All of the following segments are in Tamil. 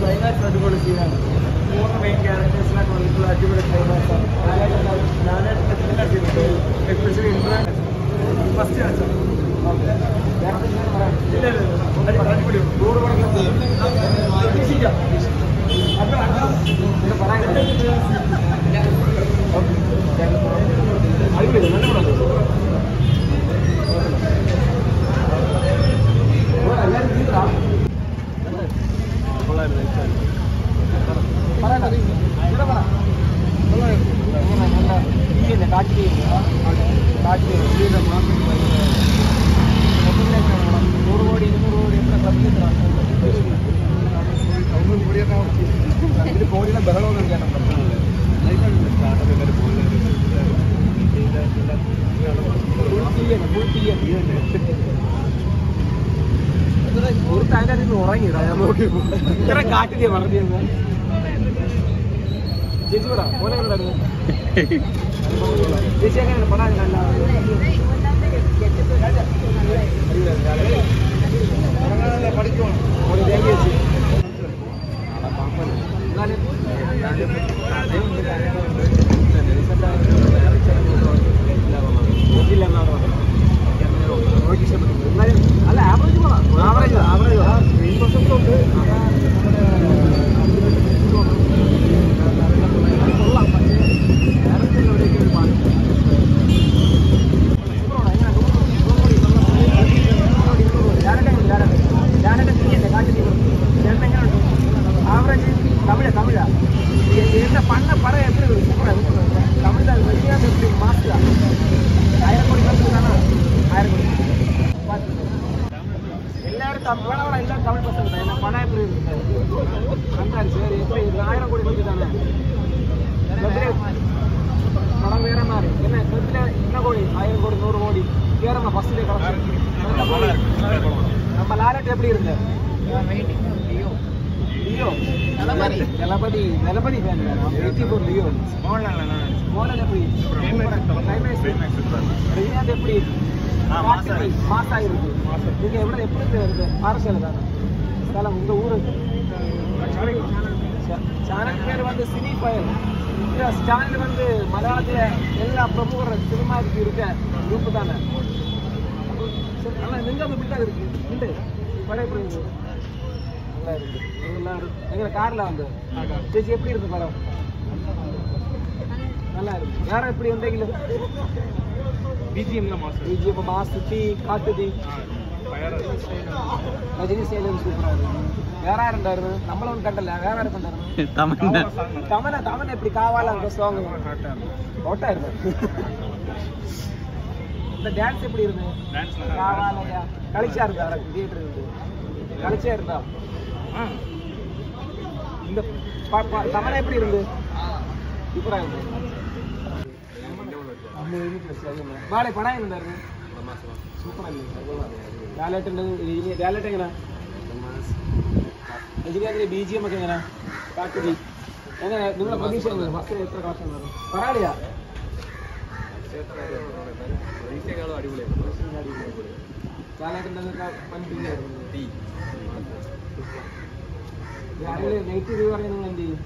ക്ലൈമാക്സ് അടിപൊളി. സീനാണ് മൂന്ന് മെയിൻ ക്യാരക്ടേഴ്സിനെ കൊണ്ടിട്ടുള്ള അടിപൊളി ക്ലൈമാക്സാണ് എസ്പെഷ്യലി ഫസ്റ്റ് കാണിച്ചാണ് ഇല്ല ഇല്ല അടിപൊളി നൂറ് മണിക്കൂർ പ്രതീക്ഷിക്കാം പറയാൻ നൂറ് കോടി ഇരുന്നൂറ് കോടി എത്ര ഇതിൽ കോടിയുടെ ബഹളമൊന്നും കേട്ടോ ഒരു താങ്കാരി ഉറങ്ങി നോക്കി ഇത്ര കാറ്റിനെ പറഞ്ഞു ചേച്ചി കൂടാ ഓനെ കണ്ടായിരുന്നു ചേച്ചി എങ്ങനെയാണ് പടാൻ കണ്ടാ അല്ല average average average screen presence ഉണ്ട്. பசங்க எப்படி சரி எப்படி இது ஆயிரம் கோடி பத்து தானே படம் வேற மாதிரி என்ன கிளப்ல என்ன கோடி ஆயிரம் கோடி நூறு கோடி வேற ஃபர்ஸ்ட் டே நம்ம லாரட் எப்படி இருந்த Leo Thalapathy Thalapathy Thalapathy fan waiting for Leo மோகன் எப்படி எப்படி மாசா இருக்கு நீங்க எப்படி இருக்கு அரசியல் தானே ஸ்தலம் உங்க ஊரு? சேனல் பேர் வந்து சினி ஃபயல் இந்த சேனல் வந்து மலையாளத்துல எல்லா பிரமுகர் சினிமாவுக்கு இருக்க குரூப் தானே? சரி, ஆனா நீங்க அப்படி தான் இருக்கு. உண்டு படம் எப்படி இருக்கு. நல்லா இருக்கு. எல்லாரும் எங்க கார்ல வந்து? சேச்சி எப்படி இருக்கு படம்? நல்லா இருக்கு. வேற எப்படி வந்தீங்களா பிஜிஎம் தான் பிஜிஎம் மாஸ் தீ காட்டு தீ ரஜினி சேலம் சூப்பரா வேற இருந்தாரு. நம்மள ஒன்று கண்டல. வேற யார் இருந்தாரு. தமன் தமன தமன் எப்படி காவால அந்த சாங் ஓட்டா இந்த டான்ஸ் எப்படி இருந்து காவாலையா? கழிச்சா இருந்தா தியேட்டர் இருக்கு கழிச்சா இருந்தா. இந்த தமனை எப்படி இருந்து? சூப்பரா இருந்து வாழை படம் இருந்தாரு? சூப்பரா இருக்கு ലാലേട്ടന്റെ ലാലേട്ടൻ എങ്ങനെ? രജനീകാന്തിന്റെ ബി ജി എം ഒക്കെ എങ്ങനെ? ഫാക്ടറി എങ്ങനെ? നിങ്ങളെ പ്രതീക്ഷ ഫസ്റ്റ് എത്ര കളക്ഷൻ പറയാളിയാ ലാലേട്ടന്റെ നെഗറ്റീവ് പറഞ്ഞാൽ നിങ്ങൾ എന്ത് ചെയ്യും?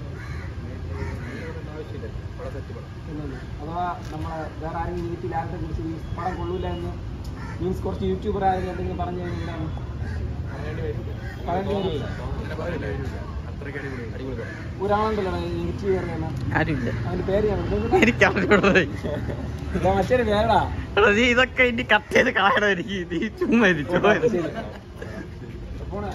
എന്നുണ്ട്. അഥവാ നമ്മളെ വേറെ ആരെങ്കിലും നെഗറ്റീവ് ലാലേട്ടനെ കുറിച്ച് ഈ പടം കൊള്ളൂല എന്ന് മീൻസ് കുറച്ച് യൂട്യൂബർ ആരെങ്കിലും എന്തെങ്കിലും പറഞ്ഞു കഴിഞ്ഞാൽ ഒരാളുണ്ടല്ലോ നെഗറ്റീവ് അവന്റെ പേര് ഞാൻ മറ്റൊരു പേരടാ നീ ഇതൊക്കെ ഇനി കട്ട് ചെയ്ത് കളയണം എനിക്ക്. നീ ചുമ്മാ ഇരിച്ചോ ശരി. പോണ.